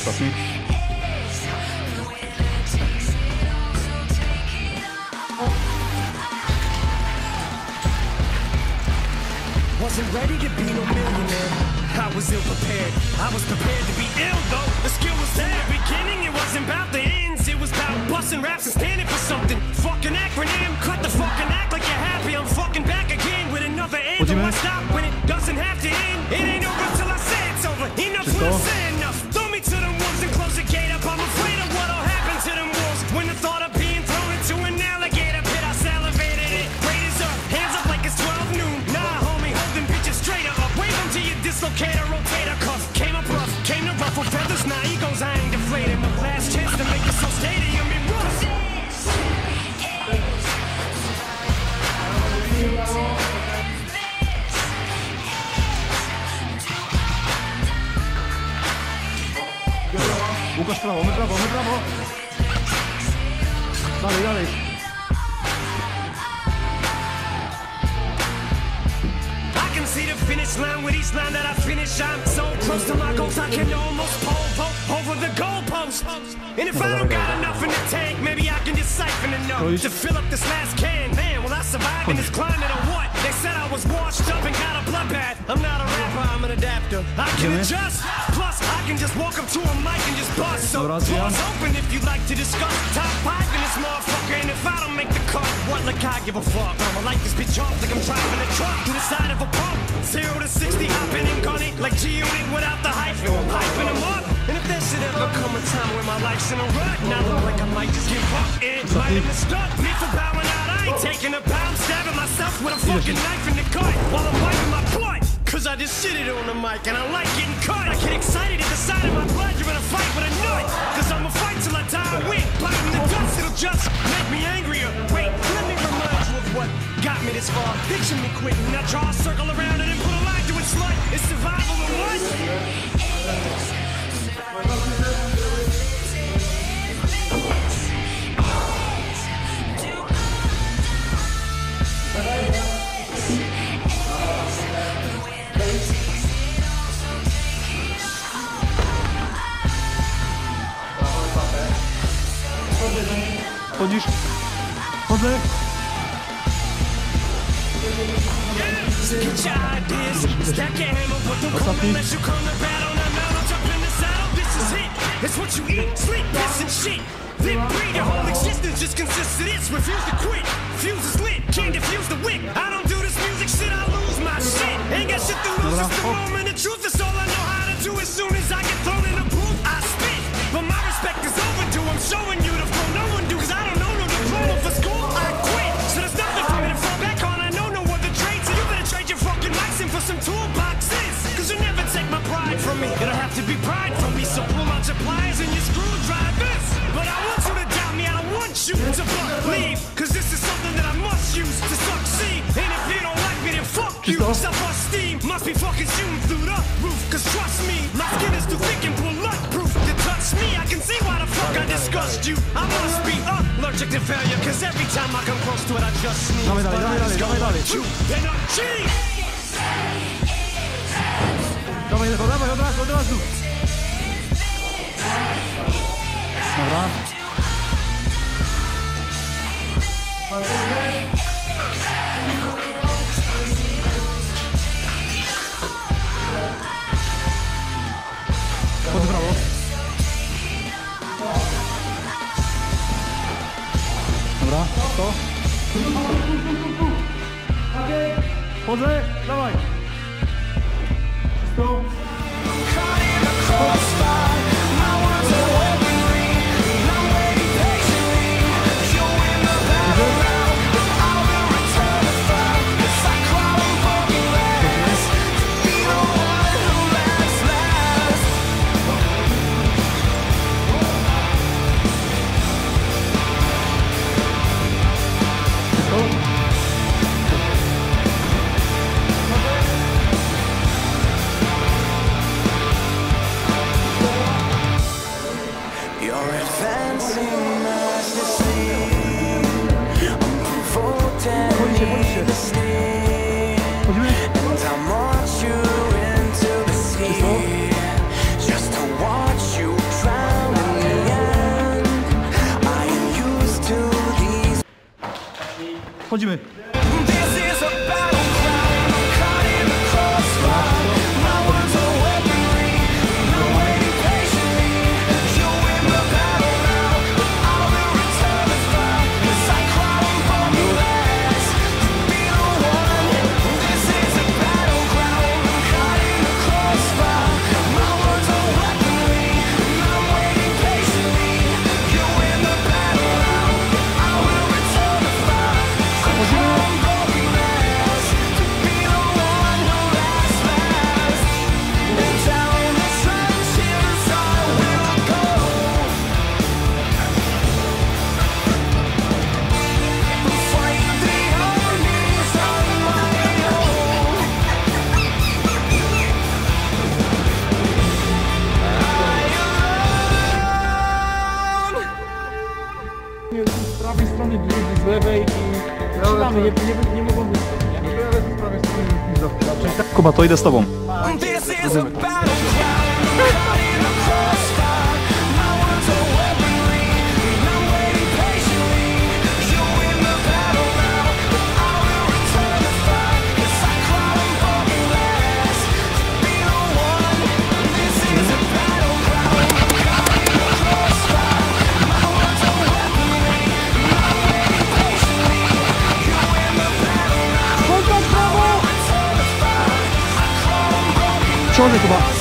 Wasn't ready to be no millionaire. I was ill prepared. I was prepared to be ill though. The skill was there. Beginning, it wasn't about the ends. It was about busting raps and standing for something. Fucking acronym. Cut the fucking act like you're happy. I'm fucking back again with another end. What'd you stop when it doesn't have to end? It ain't over till I say it's over. Enough when I say Łukasz prawo, my prawo, my prawo. Dalej, dalej. I can see the finish line with each line that I finish. I'm so close to my goals, I can almost pole vault over the goalpost. And if I don't got enough in the tank, maybe I can just siphon enough to fill up this last can. Man, will I survive in this climate or what? They said I was washed up and got a bloodbath. I'm not a rapper, I'm an adapter. I can adjust. Can just walk up to a mic and just bust. So, Adrian. open if you'd like to discuss. Top five in this motherfucker, and if I don't make the cut, what like I give a fuck? I'ma light this bitch off like I'm driving a truck to the side of a pump. Zero to 60, hopping and gunning like G-Unit without the hyphen. I'm hyping them up. And if there should ever come a time where my life's in a rut, and I look like I might just give up, it might have been stuck. Me for bowing out, I ain't taking a stabbing myself with a fucking knife in the gut while I'm wiping my blood. Cause I just shit it on the mic and I like getting cut. I get excited at the sight of my blood. You're in a fight with a nut. Cause I'ma fight till I die. I win. Biting the dust, it'll just make me angrier. Wait, let me remind you of what got me this far. Picture me quitting. I draw a circle around it and put a line to it, slut. It's survival or what? Is. It's what you eat, sleep, piss, and shit. Breathe, your whole existence just consists of this. Refuse to quit. Fuse is lit, can't defuse the wick. I don't do this music shit, I lose my shit. Ain't got shit to lose, it's the moment of truth. It's all I know how to do. As soon as be pride from me. So pull out your pliers and your screwdrivers. But I want you to doubt me. I don't want you to believe. Cause this is something that I must use to succeed. And if you don't like me, then fuck you. Self-esteem must be fucking shooting through the roof. Cause trust me, my skin is too thick and bulletproof to touch me. I can see why the fuck I disgust you. I must be allergic to failure. Cause every time I come close to it, I just sneeze. Dawaj dalej, But I dawaj just dalej, go dawaj dalej. shoot, Then I cheat. Dawaj, lewo, dawaj, od razu, od razu. Dobra. W prawo. Dobra, to. Chodzę, dawaj. Stop. You're advancing mercilessly. Unprovoked and needlessly. And I march you into the sea. Just to watch you drown in the end. I am used to these. lewej i nie, nie, nie mogą być. Kuba, to idę z tobą. 蝶ネクバ